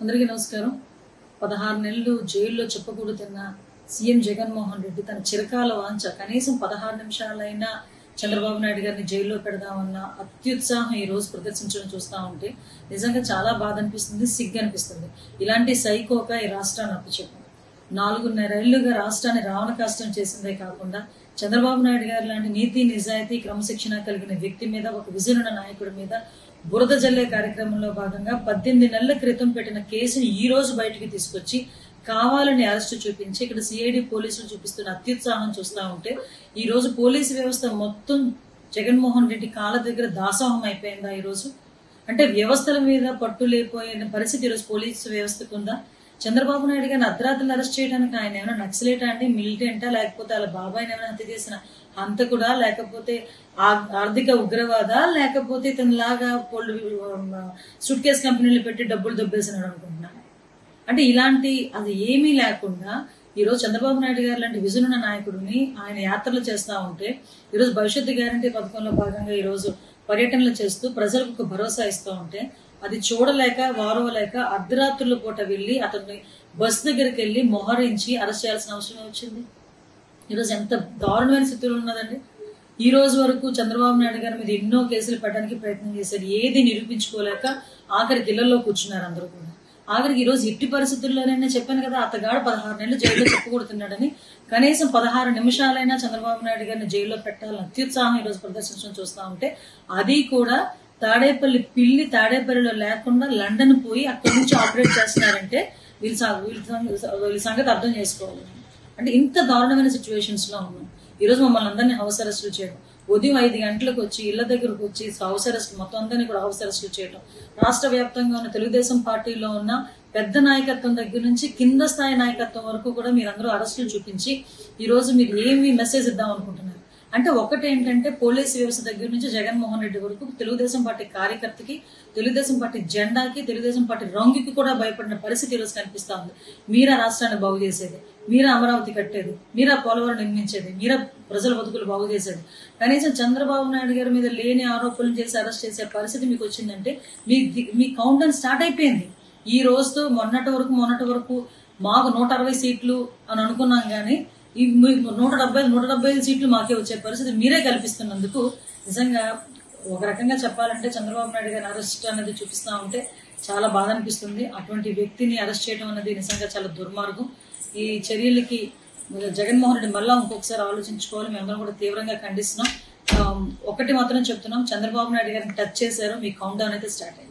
అందరికీ నమస్కారం. పదహారు నెలలు జైల్లో చెప్పకూడదన్న సీఎం జగన్మోహన్ రెడ్డి తన చిరకాల వాంఛ కనీసం పదహారు నిమిషాలైనా చంద్రబాబు నాయుడు గారిని జైల్లో పెడదామన్న అత్యుత్సాహం ఈ రోజు ప్రదర్శించడం చూస్తా ఉంటే నిజంగా చాలా బాధ అనిపిస్తుంది సిగ్గు అనిపిస్తుంది. ఇలాంటి సైకోక ఈ రాష్ట్రాన్ని అప్పచెప్పు. నాలుగున్నరేళ్ళుగా రాష్ట్రాన్ని రావణ కష్టం చేసిందే కాకుండా చంద్రబాబు నాయుడు గారు లాంటి నీతి నిజాయితీ క్రమశిక్షణ కలిగిన వ్యక్తి మీద ఒక విజయనున్న నాయకుడి మీద బురద జల్లే కార్యక్రమంలో భాగంగా పద్దెనిమిది నెలల క్రితం పెట్టిన కేసుని ఈ రోజు బయటికి తీసుకొచ్చి కావాలని అరెస్టు చూపించి ఇక్కడ సిఐడి పోలీసులు చూపిస్తున్న అత్యుత్సాహం చూస్తా ఉంటే ఈ రోజు పోలీసు వ్యవస్థ మొత్తం జగన్మోహన్ రెడ్డి కాళ్ళ దగ్గర దాసోహం అయిపోయిందా ఈ రోజు? అంటే వ్యవస్థల మీద పట్టు లేకపోయిన పరిస్థితి ఈరోజు పోలీసు వ్యవస్థకు ఉందా? చంద్రబాబు నాయుడు గారిని అర్ధరాత్రులు అరెస్ట్ చేయడానికి ఆయన ఏమైనా నక్సలేటా అండి? మిలిటెంటా? లేకపోతే వాళ్ళ బాబాయ్ ఏమైనా హత్య చేసిన హంతకుడా లేకపోతే ఆర్థిక ఉగ్రవాద? లేకపోతే ఇతనిలాగా పొల్లు సూట్ కేస్ కంపెనీలు పెట్టి డబ్బులు దొబ్బేసినాడు అనుకుంటున్నాను అంటే ఇలాంటి అది ఏమీ లేకుండా ఈరోజు చంద్రబాబు నాయుడు గారు లాంటి విజనున్న నాయకుడిని ఆయన యాత్రలు చేస్తా ఉంటే ఈరోజు భవిష్యత్తు గ్యారంటీ పథకంలో భాగంగా ఈరోజు పర్యటనలు చేస్తూ ప్రజలకు ఒక భరోసా ఇస్తూ ఉంటే అది చూడలేక వారవలేక అర్ధరాత్రుల పూట వెళ్ళి అతన్ని బస్ దగ్గరికి వెళ్ళి మొహరించి అరెస్ట్ చేయాల్సిన అవసరం వచ్చింది ఈరోజు ఎంత దారుణమైన స్థితిలో ఉన్నదండి. ఈ రోజు వరకు చంద్రబాబు నాయుడు గారి మీద ఎన్నో కేసులు పెట్టడానికి ప్రయత్నం చేశారు. ఏది నిరూపించుకోలేక ఆఖరికి ఇళ్ళలో కూర్చున్నారు అందరూ కూడా. ఆఖరికి ఈరోజు ఎట్టి పరిస్థితుల్లోనే నేను చెప్పాను కదా అతగాడు పదహారు నెలలు జైల్లో చెప్పకూడుతున్నాడని కనీసం పదహారు నిమిషాలైనా చంద్రబాబు నాయుడు గారిని జైల్లో పెట్టాలని అత్యుత్సాహం ఈ రోజు ప్రదర్శించడం చూస్తా ఉంటే అది కూడా తాడేపల్లి పిల్లి తాడేపల్లిలో లేకుండా లండన్ పోయి అక్కడి నుంచి ఆపరేట్ చేస్తున్నారంటే వీళ్ళ వీళ్ళ వీళ్ళ సంగతి అర్థం చేసుకోవాలి. అంటే ఇంత దారుణమైన సిచ్యువేషన్స్లో ఉన్నాం. ఈరోజు మమ్మల్ని అందరినీ హౌస్ అరెస్టులు చేయడం. ఉదయం ఐదు గంటలకు వచ్చి ఇళ్ళ దగ్గరకు వచ్చి హౌస్ అరెస్ట్ మొత్తం అందరినీ కూడా హౌస్ అరెస్టులు చేయడం. రాష్ట్ర వ్యాప్తంగా ఉన్న తెలుగుదేశం పార్టీలో ఉన్న పెద్ద నాయకత్వం దగ్గర నుంచి కింద స్థాయి నాయకత్వం వరకు కూడా మీరందరూ అరెస్టులు చూపించి ఈరోజు మీరు ఏమి మెసేజ్ ఇద్దాం అనుకుంటున్నారు అంటే ఒకటి ఏంటంటే పోలీస్ వ్యవస్థ దగ్గర నుంచి జగన్మోహన్ రెడ్డి వరకు తెలుగుదేశం పార్టీ కార్యకర్తకి తెలుగుదేశం పార్టీ జెండాకి తెలుగుదేశం పార్టీ రంగుకి కూడా భయపడిన పరిస్థితి ఈరోజు కనిపిస్తా ఉంది. మీరా రాష్ట్రాన్ని బాగు చేసేది మీరా అమరావతి కట్టేది మీరా పోలవరం నిర్మించేది మీరా ప్రజల బతుకులు బాగు చేసేది. కనీసం చంద్రబాబు నాయుడు గారి మీద లేని ఆరోపణలు చేసి అరెస్ట్ చేసే పరిస్థితి మీకు వచ్చిందంటే మీ మీ కౌంటర్ స్టార్ట్ అయిపోయింది. ఈ రోజుతో మొన్నటి వరకు మొన్నటి వరకు మాకు నూట అరవై సీట్లు అని అనుకున్నాం కానీ ఈ నూట డెబ్బై నూట డెబ్బై ఐదు సీట్లు మాకే వచ్చే పరిస్థితి మీరే కల్పిస్తున్నందుకు నిజంగా ఒక రకంగా చెప్పాలంటే చంద్రబాబు నాయుడు గారిని అరెస్ట్ అనేది చూపిస్తా ఉంటే చాలా బాధ అనిపిస్తుంది. అటువంటి వ్యక్తిని అరెస్ట్ చేయడం అనేది నిజంగా చాలా దుర్మార్గం. ఈ చర్యలకి జగన్మోహన్ రెడ్డి మళ్ళా ఇంకొకసారి ఆలోచించుకోవాలి. మేమందరం కూడా తీవ్రంగా ఖండిస్తున్నాం. ఒకటి మాత్రం చెప్తున్నాం. చంద్రబాబు నాయుడు గారిని టచ్ చేశారు. మీ కౌంట్ డౌన్ అయితే స్టార్ట్ అయింది.